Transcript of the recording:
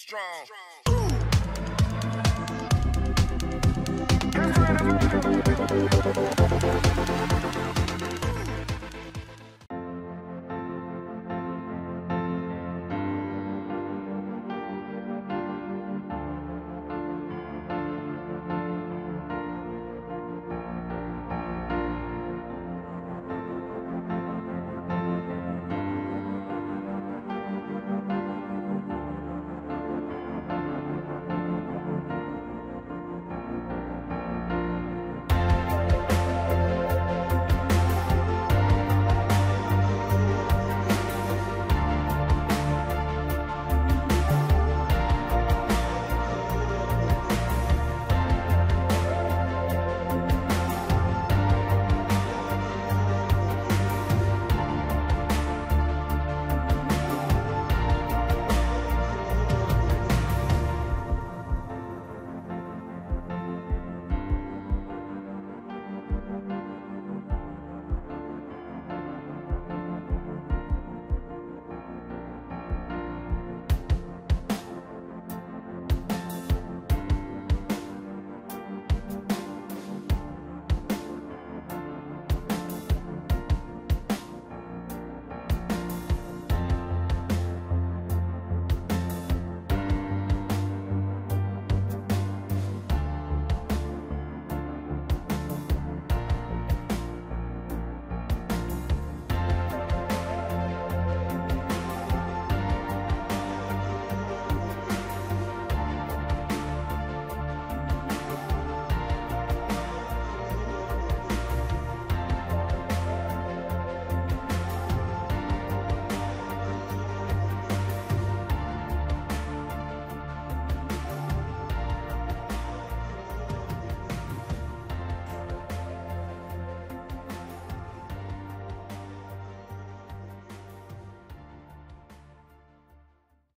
strong. Ooh.